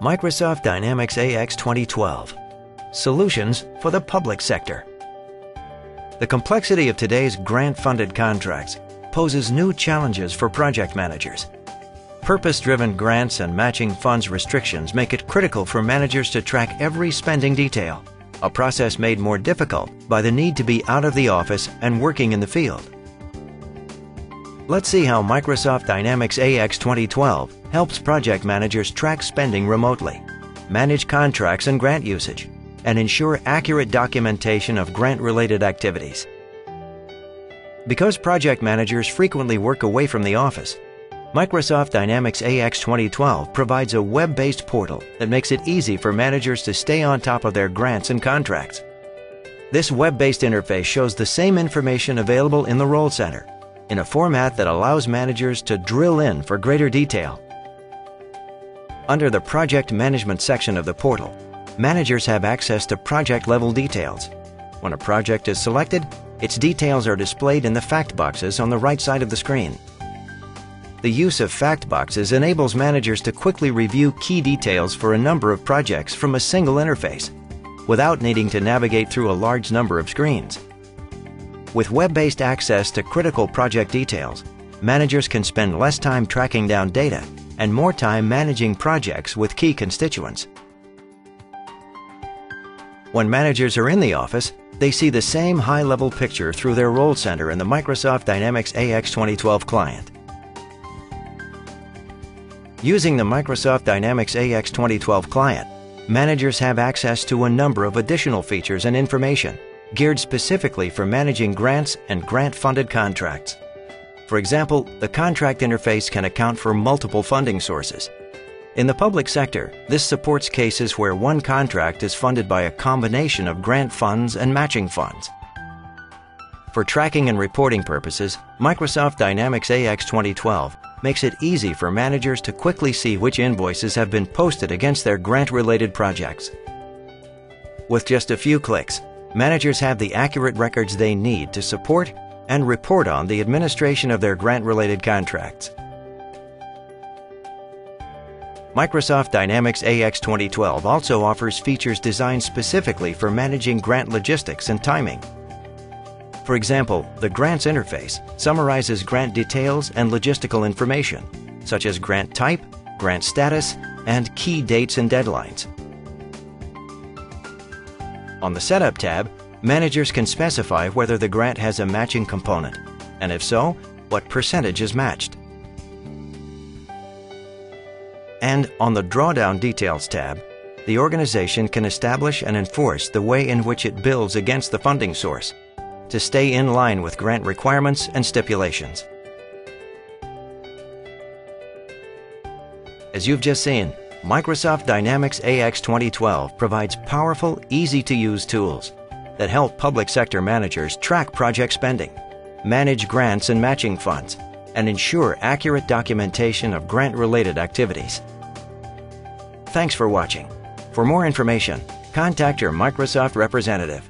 Microsoft Dynamics AX 2012 Solutions for the Public Sector. The complexity of today's grant-funded contracts poses new challenges for project managers. Purpose-driven grants and matching funds restrictions make it critical for managers to track every spending detail, a process made more difficult by the need to be out of the office and working in the field. Let's see how Microsoft Dynamics AX 2012 helps project managers track spending remotely, manage contracts and grant usage, and ensure accurate documentation of grant-related activities. Because project managers frequently work away from the office, Microsoft Dynamics AX 2012 provides a web-based portal that makes it easy for managers to stay on top of their grants and contracts. This web-based interface shows the same information available in the Role Center in a format that allows managers to drill in for greater detail. Under the Project Management section of the portal, managers have access to project-level details. When a project is selected, its details are displayed in the fact boxes on the right side of the screen. The use of fact boxes enables managers to quickly review key details for a number of projects from a single interface, without needing to navigate through a large number of screens. With web-based access to critical project details, managers can spend less time tracking down data and more time managing projects with key constituents. When managers are in the office, they see the same high-level picture through their role center in the Microsoft Dynamics AX 2012 client. Using the Microsoft Dynamics AX 2012 client, managers have access to a number of additional features and information geared specifically for managing grants and grant-funded contracts. For example, the contract interface can account for multiple funding sources. In the public sector, this supports cases where one contract is funded by a combination of grant funds and matching funds. For tracking and reporting purposes, Microsoft Dynamics AX 2012 makes it easy for managers to quickly see which invoices have been posted against their grant-related projects. With just a few clicks, managers have the accurate records they need to support and report on the administration of their grant-related contracts. Microsoft Dynamics AX 2012 also offers features designed specifically for managing grant logistics and timing. For example, the Grants interface summarizes grant details and logistical information, such as grant type, grant status, and key dates and deadlines. On the Setup tab, managers can specify whether the grant has a matching component, and if so, what percentage is matched. And on the Drawdown Details tab, the organization can establish and enforce the way in which it bills against the funding source to stay in line with grant requirements and stipulations. As you've just seen, Microsoft Dynamics AX 2012 provides powerful, easy-to-use tools that help public sector managers track project spending, manage grants and matching funds, and ensure accurate documentation of grant-related activities. Thanks for watching. For more information, contact your Microsoft representative.